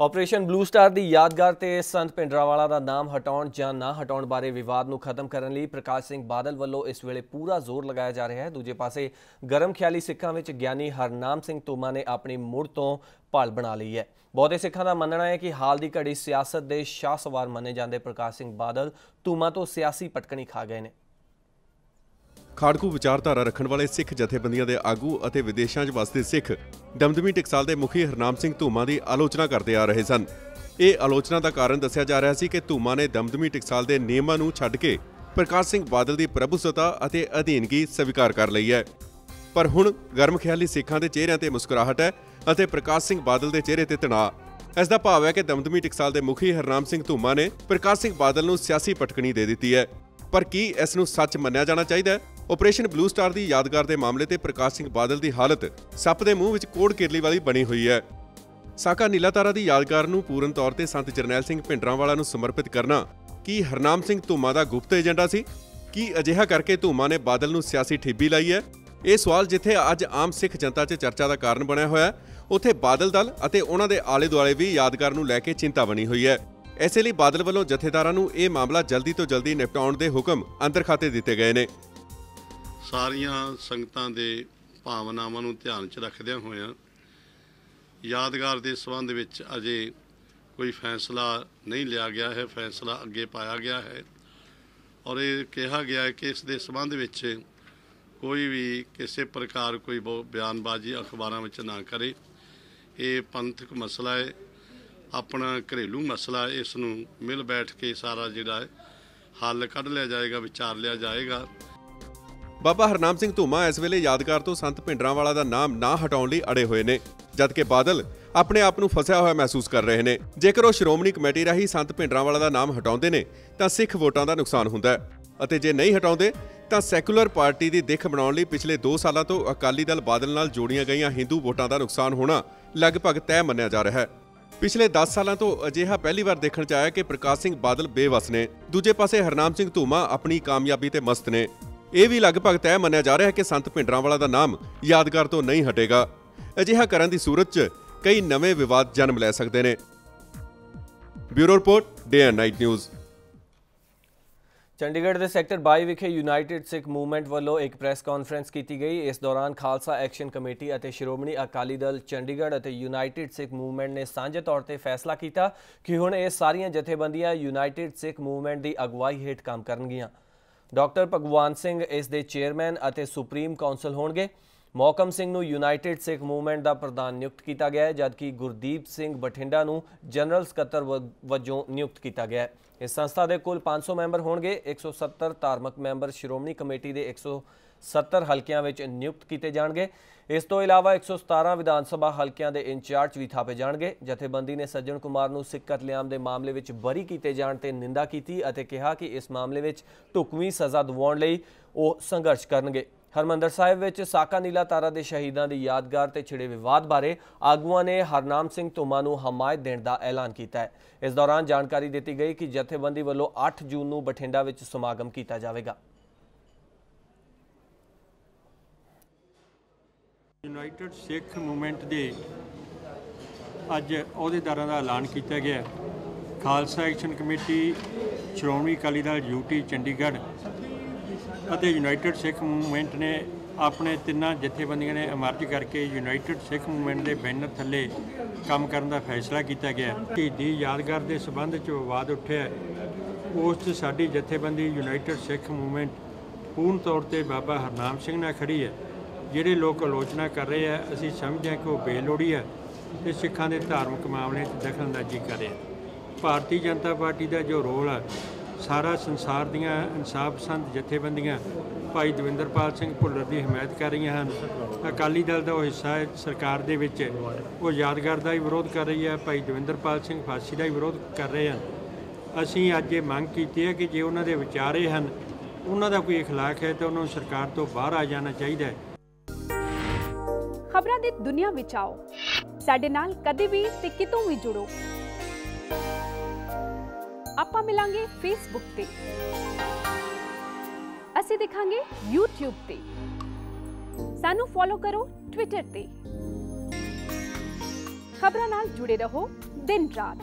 Operation blue star ਦੀ ਯਾਦਗਾਰ ਤੇ ਸੰਤ ਪਿੰਡਰਾਵਾਲਾ ਦਾ ਨਾਮ ਹਟਾਉਣ ਜਾਂ ਨਾ ਹਟਾਉਣ ਬਾਰੇ ਵਿਵਾਦ ਨੂੰ ਖਤਮ ਕਰਨ ਲਈ ਪ੍ਰਕਾਸ਼ ਸਿੰਘ ਬਾਦਲ ਵੱਲੋਂ ਇਸ ਵੇਲੇ ਪੂਰਾ ਜ਼ੋਰ ਲਗਾਇਆ ਜਾ ਰਿਹਾ ਹੈ। ਦੂਜੇ ਪਾਸੇ, ਗਰਮ ਖਿਆਲੀ ਸਿੱਖਾਂ ਵਿੱਚ ਗਿਆਨੀ ਹਰਨਾਮ ਸਿੰਘ ਤੋਮਾ ਨੇ ਆਪਣੀ ਮੁੜ ਤੋਂ ਭਾਲ ਬਣਾ ਲਈ ਹੈ। ਬਹੁਤੇ ਸਿੱਖਾਂ ਦਾ ਮੰਨਣਾ ਹੈ ਕਿ ਹਾਲ ਦੀ ਘੜੀ ਸਿਆਸਤ ਦੇ ਸ਼ਾਹ ਸਵਾਰ ਮੰਨੇ ਜਾਂਦੇ ਪ੍ਰਕਾਸ਼ ਸਿੰਘ ਬਾਦਲ ਤੋਮਾ ਤੋਂ ਸਿਆਸੀ ਪਟਕਣੀ ਖਾ ਗਏ ਨੇ। ਖਾੜਕੂ ਵਿਚਾਰਧਾਰਾ ਰੱਖਣ ਵਾਲੇ ਸਿੱਖ ਜਥੇਬੰਦੀਆਂ ਦੇ ਆਗੂ ਅਤੇ ਵਿਦੇਸ਼ਾਂ 'ਚ ਵਸਦੇ ਸਿੱਖ ਦਮਦਮੀ ਟਕਸਾਲ ਦੇ ਮੁਖੀ ਹਰਨਾਮ ਸਿੰਘ ਧੂਮਾ ਦੀ ਆਲੋਚਨਾ ਕਰਦੇ ਆ ਰਹੇ ਸਨ। ਇਹ ਆਲੋਚਨਾ ਦਾ ਕਾਰਨ ਦੱਸਿਆ ਜਾ ਰਿਹਾ ਸੀ ਕਿ ਧੂਮਾ ਨੇ ਦਮਦਮੀ ਟਕਸਾਲ ਦੇ ਨਿਯਮਾਂ ਨੂੰ ਛੱਡ ਕੇ ਪ੍ਰਕਾਸ਼ ਸਿੰਘ ਬਾਦਲ ਦੀ ਪ੍ਰਭੂਸਤਾ ਅਤੇ ਅਧੀਨਗੀ ਸਵੀਕਾਰ ਕਰ ਲਈ ਹੈ। ਪਰ ਹੁਣ ਗਰਮ ਖਿਆਲੀ ਸਿੱਖਾਂ ਦੇ ਚਿਹਰਿਆਂ ਤੇ ਮੁਸਕਰਾਹਟ ਹੈ ਅਤੇ ਪ੍ਰਕਾਸ਼ ਸਿੰਘ ਬਾਦਲ ਦੇ ਚਿਹਰੇ ਤੇ ਤਣਾਅ। ਇਸ ਦਾ ਭਾਵ ਹੈ ਕਿ ਦਮਦਮੀ ਟਕਸਾਲ ਦੇ ਮੁਖੀ ਹਰਨਾਮ ਸਿੰਘ ਧੂਮਾ ਨੇ ਪ੍ਰਕਾਸ਼ ਸਿੰਘ ਬਾਦਲ ਨੂੰ ਸਿਆਸੀ ਪਟਕਣੀ ਦੇ ਦਿੱਤੀ ਹੈ। ਪਰ ਕੀ ਇਸ ਨੂੰ ਸੱਚ ਮੰਨਿਆ ਜਾਣਾ ਚਾਹੀਦਾ ਹੈ? ਆਪਰੇਸ਼ਨ ਬਲੂ ਸਟਾਰ ਦੀ ਯਾਦਗਾਰ ਦੇ ਮਾਮਲੇ ਤੇ ਪ੍ਰਕਾਸ਼ ਸਿੰਘ ਬਾਦਲ ਦੀ ਹਾਲਤ ਸੱਪ ਦੇ ਮੂੰਹ ਵਿੱਚ ਕੋੜ ਕਿਰਲੀ ਵਾਲੀ ਬਣੀ ਹੋਈ ਹੈ। ਸਾਕਾ ਨੀਲਾਤਾਰਾ ਦੀ ਯਾਦਗਾਰ ਨੂੰ ਪੂਰਨ ਤੌਰ ਤੇ ਸੰਤ ਜਰਨੈਲ ਸਿੰਘ ਭਿੰਡਰਾਂਵਾਲਾ ਨੂੰ ਸਮਰਪਿਤ ਕਰਨਾ ਕੀ ਹਰਨਾਮ ਸਿੰਘ ਧੂਮਾ ਦਾ ਗੁਪਤ ਏਜੰਡਾ ਸੀ? ਕੀ ਅਜਿਹਾ ਕਰਕੇ ਧੂਮਾ ਨੇ ਬਾਦਲ ਨੂੰ ਸਿਆਸੀ ਠੇਬੀ ਲਾਈ ਹੈ? ਇਹ ਸਵਾਲ ਜਿੱਥੇ ਅੱਜ ਆਮ ਸਿੱਖ ਜਨਤਾ 'ਚ ਚਰਚਾ ਦਾ ਕਾਰਨ ਬਣਿਆ ਹੋਇਆ ਹੈ, ਉੱਥੇ ਬਾਦਲ ਦਲ ਅਤੇ ਉਹਨਾਂ ਦੇ ਆਲੇ ਦੁਆਲੇ ਵੀ ਯਾਦਗਾਰ ਨੂੰ ਲੈ ਕੇ ਚਿੰਤਾ ਬਣੀ ਹੋਈ ਹੈ। ਐਸੇ ਲਈ ਬਾਦਲ ਵੱਲੋਂ ਜਥੇਦਾਰਾਂ ਨੂੰ ਇਹ ਮਾਮਲਾ ਜਲਦੀ ਤੋਂ ਜਲਦੀ ਨਿਪਟਾਉਣ ਦੇ ਹੁਕਮ ਅੰਦਰ ਖਾਤੇ ਦਿੱਤੇ ਗਏ ਨੇ। ਸਾਰੀਆਂ ਸੰਗਤਾਂ ਦੇ ਭਾਵਨਾਵਾਂ ਨੂੰ ਧਿਆਨ 'ਚ ਰੱਖਦਿਆਂ ਹੋਇਆਂ ਯਾਦਗਾਰ ਦੇ ਸਬੰਧ ਵਿੱਚ ਅਜੇ ਕੋਈ ਫੈਸਲਾ ਨਹੀਂ ਲਿਆ ਗਿਆ ਹੈ, ਫੈਸਲਾ ਅੱਗੇ ਪਾਇਆ ਗਿਆ ਹੈ ਔਰ ਇਹ ਕਿਹਾ ਗਿਆ ਹੈ ਕਿ ਇਸ ਦੇ ਸਬੰਧ ਵਿੱਚ ਕੋਈ ਵੀ ਕਿਸੇ ਪ੍ਰਕਾਰ ਕੋਈ ਬਹੁ- ਬਿਆਨਬਾਜ਼ੀ ਅਖਬਾਰਾਂ ਵਿੱਚ ਨਾ ਕਰੇ। ਇਹ ਪੰਥਕ ਮਸਲਾ ਹੈ, ਆਪਣਾ ਘਰੇਲੂ ਮਸਲਾ ਇਸ ਨੂੰ ਮਿਲ ਬੈਠ ਕੇ ਸਾਰਾ ਜਿਹੜਾ ਹੈ ਹੱਲ ਕੱਢ ਲਿਆ ਜਾਏਗਾ, ਵਿਚਾਰ ਲਿਆ ਜਾਏਗਾ। ਬਾਬਾ ਹਰਨਾਮ ਸਿੰਘ ਧੂਮਾ ਇਸ ਵੇਲੇ ਯਾਦਗਾਰ ਤੋਂ ਸੰਤ ਭਿੰਡਰਾਂਵਾਲਾ ਦਾ ਨਾਮ ਨਾ ਹਟਾਉਣ ਲਈ ਅੜੇ ਹੋਏ ਨੇ, ਜਦਕਿ ਬਾਦਲ ਆਪਣੇ ਆਪ ਨੂੰ ਫਸਿਆ ਹੋਇਆ ਮਹਿਸੂਸ ਕਰ ਰਹੇ ਨੇ। ਜੇਕਰ ਉਹ ਸ਼੍ਰੋਮਣੀ ਕਮੇਟੀ ਰਾਹੀਂ ਸੰਤ ਭਿੰਡਰਾਂਵਾਲਾ ਦਾ ਨਾਮ ਹਟਾਉਂਦੇ ਨੇ, ਤਾਂ ਸਿੱਖ ਵੋਟਾਂ ਦਾ ਨੁਕਸਾਨ ਹੁੰਦਾ ਹੈ। ਅਤੇ ਜੇ ਨਹੀਂ ਹਟਾਉਂਦੇ, ਤਾਂ ਸੈਕੂਲਰ ਪਾਰਟੀ ਦੀ ਦਿੱਖ ਬਣਾਉਣ ਲਈ ਪਿਛਲੇ 2 ਸਾਲਾਂ ਤੋਂ ਅਕਾਲੀ ਦਲ ਬਾਦਲ ਨਾਲ ਜੋੜੀਆਂ ਗਈਆਂ ਹਿੰਦੂ ਵੋਟਾਂ ਦਾ ਨੁਕਸਾਨ ਹੋਣਾ ਲਗਭਗ ਤੈਅ ਮੰਨਿਆ ਜਾ ਰਿਹਾ ਹੈ। ਪਿਛਲੇ 10 ਸਾਲਾਂ ਤੋਂ ਅਜਿਹਾ ਪਹਿਲੀ ਵਾਰ ਦੇਖਣ ਚ ਆਇਆ ਕਿ ਪ੍ਰਕਾਸ਼ ਸਿੰਘ ਬਾਦਲ ਬੇਵਸ ਨੇ। ਦੂਜੇ ਪਾਸੇ ਹਰਨਾਮ ਸਿੰਘ ਧੂਮਾ ਆਪਣੀ ਕਾਮਯਾਬੀ ਤੇ ਮਸਤ ਨੇ। ਇਹ ਵੀ ਲਗਭਗ ਤੈਅ ਮੰਨਿਆ ਜਾ ਰਿਹਾ ਹੈ ਕਿ ਸੰਤ ਭਿੰਡਰਾਂਵਾਲਾ ਦਾ ਨਾਮ ਯਾਦਗਾਰ ਤੋਂ ਨਹੀਂ ਹਟੇਗਾ। ਅਜਿਹਾ ਕਰਨ ਦੀ ਸੂਰਤ 'ਚ ਕਈ ਨਵੇਂ ਵਿਵਾਦ ਜਨਮ ਲੈ ਸਕਦੇ ਨੇ। Bureau report day and night news. Chandigarh ਦੇ ਸੈਕਟਰ 22 ਵਿਖੇ ਯੂਨਾਈਟਿਡ ਸਿੱਖ ਮੂਵਮੈਂਟ ਵੱਲੋਂ ਇੱਕ ਪ੍ਰੈਸ ਕਾਨਫਰੰਸ ਕੀਤੀ ਗਈ। ਇਸ ਦੌਰਾਨ ਖਾਲਸਾ ਐਕਸ਼ਨ ਕਮੇਟੀ ਅਤੇ ਸ਼੍ਰੋਮਣੀ ਅਕਾਲੀ ਦਲ ਚੰਡੀਗੜ੍ਹ ਅਤੇ ਯੂਨਾਈਟਿਡ ਸਿੱਖ ਮੂਵਮੈਂਟ ਨੇ ਸਾਂਝੇ ਤੌਰ ਤੇ ਫੈਸਲਾ ਕੀਤਾ ਕਿ ਹੁਣ ਇਹ ਸਾਰੀਆਂ ਜਥੇਬੰਦੀਆਂ ਯੂਨਾਈਟਿਡ ਸਿੱਖ ਮੂਵਮੈਂਟ ਦੀ ਅਗਵਾਈ ਹੇਠ ਕੰਮ ਕਰਨਗੀਆਂ। ਡਾਕਟਰ ਭਗਵਾਨ ਸਿੰਘ ਇਸ ਦੇ ਚੇਅਰਮੈਨ ਅਤੇ ਸੁਪਰੀਮ ਕਾਉਂਸਲ ਹੋਣਗੇ। ਮੌਕਮ ਸਿੰਘ ਨੂੰ ਯੂਨਾਈਟਿਡ ਸਿੱਖ ਮੂਵਮੈਂਟ ਦਾ ਪ੍ਰਧਾਨ ਨਿਯੁਕਤ ਕੀਤਾ ਗਿਆ ਹੈ, ਜਦਕਿ ਗੁਰਦੀਪ ਸਿੰਘ ਬਠਿੰਡਾ ਨੂੰ ਜਨਰਲ ਸਕੱਤਰ ਵ- ਵਜੋਂ ਨਿਯੁਕਤ ਕੀਤਾ ਗਿਆ ਹੈ। ਇਸ ਸੰਸਥਾ ਦੇ ਕੁੱਲ 500 ਮੈਂਬਰ ਹੋਣਗੇ 170 ਧਾਰਮਿਕ ਮੈਂਬਰ ਸ਼੍ਰੋਮਣੀ ਕਮੇਟੀ ਦੇ 170 ਹਲਕਿਆਂ ਵਿੱਚ ਨਿਯੁਕਤ ਕੀਤੇ ਜਾਣਗੇ। ਇਸ ਤੋਂ ਇਲਾਵਾ 117 ਵਿਧਾਨ ਸਭਾ ਹਲਕਿਆਂ ਦੇ ਇੰਚਾਰਜ ਵੀ ਥਾਪੇ ਜਾਣਗੇ। ਜਥੇਬੰਦੀ ਨੇ ਸੱਜਣ ਕੁਮਾਰ ਨੂੰ ਸਿੱਖ ਕਤਲੇਆਮ ਦੇ ਮਾਮਲੇ ਵਿੱਚ ਬਰੀ ਕੀਤੇ ਜਾਣ ਤੇ ਨਿੰਦਾ ਕੀਤੀ ਅਤੇ ਕਿਹਾ ਕਿ ਇਸ ਮਾਮਲੇ ਵਿੱਚ ਢੁਕਵੀਂ ਸਜ਼ਾ ਦਿਵਾਉਣ ਲਈ ਉਹ ਸੰਘਰਸ਼ ਕਰਨਗੇ। ਹਰਮੰਦਰ ਸਾਹਿਬ ਵਿੱਚ ਸਾਕਾ ਨੀਲਾ ਤਾਰਾ ਦੇ ਸ਼ਹੀਦਾਂ ਦੀ ਯਾਦਗਾਰ ਤੇ ਛਿੜੇ ਵਿਵਾਦ ਬਾਰੇ ਆਗੂਆਂ ਨੇ ਹਰਨਾਮ ਸਿੰਘ ਧੁਮਾ ਨੂੰ ਹਮਾਇਤ ਦੇਣ ਦਾ ਐਲਾਨ ਕੀਤਾ ਹੈ। ਇਸ ਦੌਰਾਨ ਜਾਣਕਾਰੀ ਦਿੱਤੀ ਗਈ ਕਿ ਜਥੇਬੰਦੀ ਵੱਲੋਂ 8 ਜੂਨ ਨੂੰ ਬਠਿੰਡਾ ਵਿੱਚ ਸਮਾਗਮ ਕੀਤਾ ਜਾਵੇਗਾ। ਯੂਨਾਈਟਿਡ ਸਿੱਖ ਮੂਵਮੈਂਟ ਦੇ ਅੱਜ ਅਹੁਦੇਦਾਰਾਂ ਦਾ ਐਲਾਨ ਕੀਤਾ ਗਿਆ Khalsa action committee, Shiromani Akali Dal UT Chandigarh ਅਤੇ ਯੂਨਾਈਟਿਡ ਸਿੱਖ ਮੂਵਮੈਂਟ ਨੇ ਆਪਣੇ ਤਿੰਨਾਂ ਜਥੇਬੰਦੀਆਂ ਨੇ ਅਮਰਜ ਕਰਕੇ ਯੂਨਾਈਟਿਡ ਸਿੱਖ ਮੂਵਮੈਂਟ ਦੇ ਬੈਨਰ ਥੱਲੇ ਕੰਮ ਕਰਨ ਦਾ ਫੈਸਲਾ ਕੀਤਾ ਗਿਆ। ਹੈ। ਸ਼ਹੀਦੀ ਯਾਦਗਾਰ ਦੇ ਸਬੰਧ 'ਚ ਵਿਵਾਦ ਉੱਠਿਆ। ਉਸ 'ਚ ਸਾਡੀ ਜਥੇਬੰਦੀ ਯੂਨਾਈਟਿਡ ਸਿੱਖ ਮੂਵਮੈਂਟ ਪੂਰਨ ਤੌਰ ਤੇ ਬਾਬਾ ਹਰਨਾਮ ਸਿੰਘ ਨਾਲ ਖੜੀ ਹੈ। ਜਿਹੜੇ ਲੋਕ ਆਲੋਚਨਾ ਕਰ ਰਹੇ ਆ, ਅਸੀਂ ਸਮਝਦੇ ਹਾਂ ਕਿ ਉਹ ਬੇਲੋੜੀ ਹੈ ਤੇ ਸਿੱਖਾਂ ਦੇ ਧਾਰਮਿਕ ਮਾਮਲੇ 'ਚ ਦਖਲਅੰਦਾਜ਼ੀ ਕਰ ਰਹੇ ਭਾਰਤੀ ਜਨਤਾ ਪਾਰਟੀ ਦਾ ਜੋ ਰੋਲ ਹੈ ਸਾਰਾ ਸੰਸਾਰ ਦੀਆਂ ਇਨਸਾਫ ਪਸੰਦ ਜਥੇਬੰਦੀਆਂ ਭਾਈ ਦਵਿੰਦਰਪਾਲ ਸਿੰਘ ਭੁੱਲਰ ਦੀ ਹਮਾਇਤ ਕਰ ਰਹੀਆਂ ਹਨ ਅਕਾਲੀ ਦਲ ਦਾ ਉਹ ਹਿੱਸਾ ਹੈ ਸਰਕਾਰ ਦੇ ਵਿੱਚ ਉਹ ਯਾਦਗਾਰ ਦਾ ਹੀ ਵਿਰੋਧ ਕਰ ਰਹੀ ਹੈ ਭਾਈ ਦਵਿੰਦਰਪਾਲ ਸਿੰਘ ਫਾਂਸੀ ਦਾ ਹੀ ਵਿਰੋਧ ਕਰ ਰਹੇ ਹਨ ਅਸੀਂ ਅੱਜ ਇਹ ਮੰਗ ਕੀਤੀ ਹੈ ਕਿ ਜੇ ਉਹਨਾਂ ਦੇ ਵਿਚਾਰੇ ਹਨ ਉਹਨਾਂ ਦਾ ਕੋਈ اخلاق ਹੈ ਤਾਂ ਉਹਨਾਂ ਨੂੰ ਸਰਕਾਰ ਤੋਂ ਬਾਹਰ ਆ ਜਾਣਾ ਚਾਹੀਦਾ ਹੈ ਖਬਰਾਂ ਦੀ ਦੁਨੀਆ ਵਿੱਚ ਆਓ ਸਾਡੇ ਨਾਲ ਕਦੇ ਵੀ ਤੇ ਕਿਤੋਂ ਵੀ ਜੁੜੋ ਆਪਾਂ ਮਿਲਾਂਗੇ ਫੇਸਬੁੱਕ ਤੇ ਅਸੀਂ ਦਿਖਾਂਗੇ YouTube ਤੇ ਸਾਨੂੰ ਫੋਲੋ ਕਰੋ Twitter ਤੇ ਖਬਰਾਂ ਨਾਲ ਜੁੜੇ ਰਹੋ ਦਿਨ ਰਾਤ